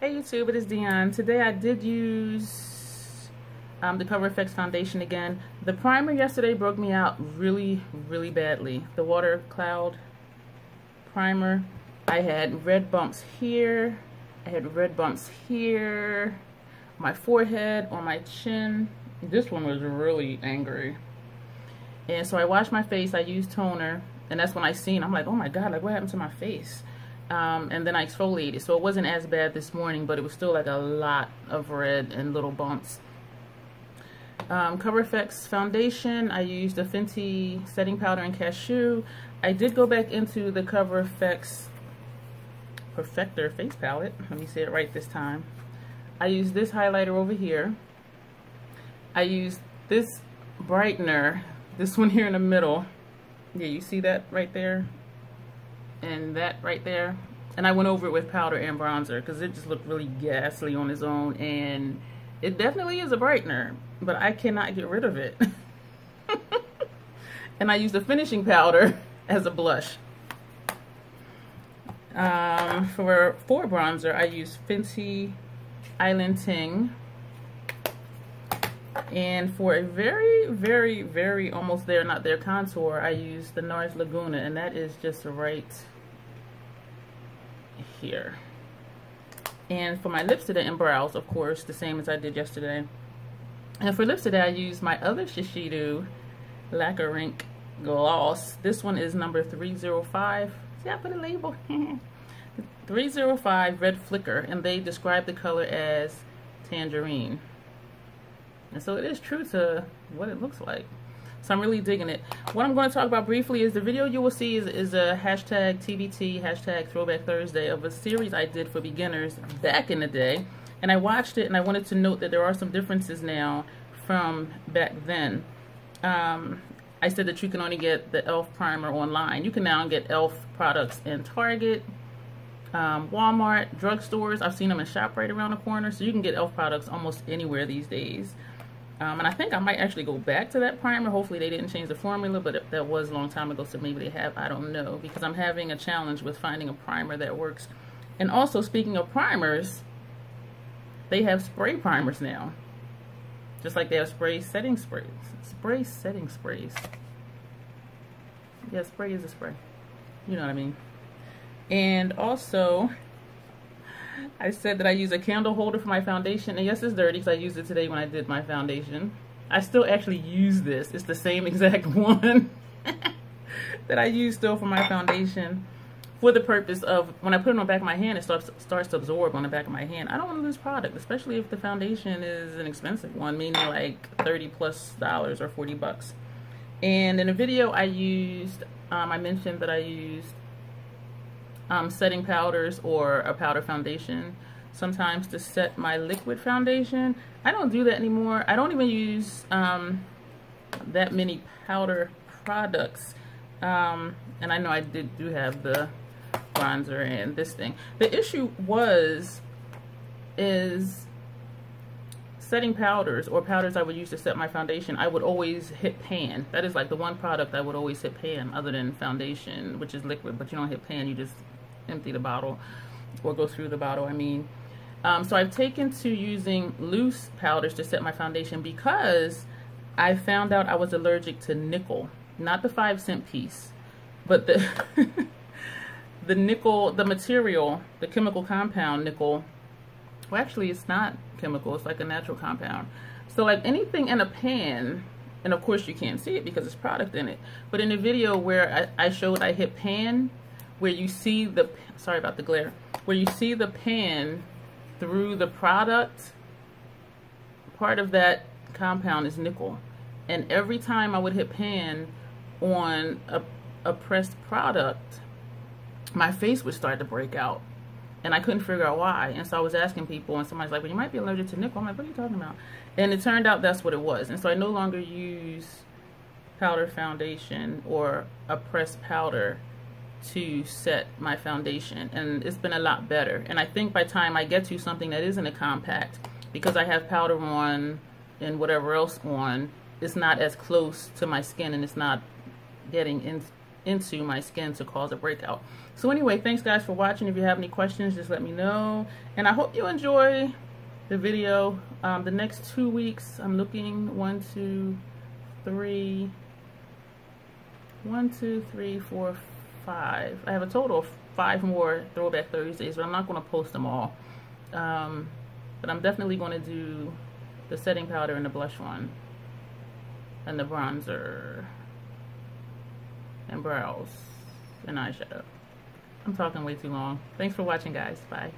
Hey YouTube, it is Dion. Today I did use um, the Cover FX foundation again. The primer yesterday broke me out really, really badly. The Water Cloud primer. I had red bumps here. I had red bumps here. My forehead, on my chin. This one was really angry. And so I washed my face. I used toner. And that's when I seen, I'm like, oh my God, like what happened to my face? Um, and then I exfoliated. So it wasn't as bad this morning, but it was still like a lot of red and little bumps. Um, Cover FX foundation, I used a Fenty setting powder and cashew. I did go back into the Cover FX Perfector face palette. Let me say it right this time. I used this highlighter over here. I used this brightener, this one here in the middle. Yeah, you see that right there? And that right there. And I went over it with powder and bronzer because it just looked really ghastly on its own. And it definitely is a brightener, but I cannot get rid of it. and I used the finishing powder as a blush. Um, for, for bronzer, I use Fenty Island Ting. And for a very, very, very almost there, not there contour, I use the NARS Laguna, and that is just right here. And for my lips today and brows, of course, the same as I did yesterday. And for lips today, I used my other Shiseido Lacquer Ink Gloss. This one is number 305. See, I put a label. 305 Red Flicker, and they describe the color as tangerine. And so it is true to what it looks like. So I'm really digging it. What I'm going to talk about briefly is the video you will see is, is a hashtag TBT, hashtag Throwback Thursday of a series I did for beginners back in the day. And I watched it and I wanted to note that there are some differences now from back then. Um, I said that you can only get the e.l.f. primer online. You can now get e.l.f. products in Target, um, Walmart, drugstores. I've seen them in shop right around the corner. So you can get e.l.f. products almost anywhere these days. Um, and I think I might actually go back to that primer. Hopefully they didn't change the formula, but that was a long time ago, so maybe they have. I don't know, because I'm having a challenge with finding a primer that works. And also, speaking of primers, they have spray primers now. Just like they have spray setting sprays. Spray setting sprays. Yeah, spray is a spray. You know what I mean. And also, I said that I use a candle holder for my foundation. And yes, it's dirty because I used it today when I did my foundation. I still actually use this. It's the same exact one that I use still for my foundation for the purpose of when I put it on the back of my hand, it starts starts to absorb on the back of my hand. I don't want to lose product, especially if the foundation is an expensive one, meaning like 30 plus dollars or 40 bucks. And in a video I used, um, I mentioned that I used um, setting powders or a powder foundation sometimes to set my liquid foundation. I don't do that anymore. I don't even use um, that many powder products. Um, and I know I did do have the bronzer and this thing. The issue was, is setting powders or powders I would use to set my foundation, I would always hit pan. That is like the one product I would always hit pan other than foundation, which is liquid, but you don't hit pan, you just empty the bottle or go through the bottle, I mean. Um, so I've taken to using loose powders to set my foundation because I found out I was allergic to nickel. Not the five cent piece, but the, the nickel, the material, the chemical compound nickel. Well, actually, it's not chemical. It's like a natural compound. So like anything in a pan, and of course you can't see it because it's product in it. But in the video where I, I showed I hit pan, where you see the, sorry about the glare, where you see the pan through the product, part of that compound is nickel. And every time I would hit pan on a, a pressed product, my face would start to break out. And I couldn't figure out why. And so I was asking people, and somebody's like, well, you might be allergic to nickel. I'm like, what are you talking about? And it turned out that's what it was. And so I no longer use powder foundation or a pressed powder to set my foundation and it's been a lot better and I think by time I get to something that isn't a compact because I have powder on and whatever else on it's not as close to my skin and it's not getting in into my skin to cause a breakout. So anyway, thanks guys for watching. If you have any questions, just let me know. And I hope you enjoy the video. Um, the next two weeks, I'm looking one, two, three, one, two, three, four, five. I have a total of five more Throwback Thursdays, but I'm not going to post them all. Um, but I'm definitely going to do the setting powder and the blush one. And the bronzer. And brows. And eyeshadow. I'm talking way too long. Thanks for watching, guys. Bye.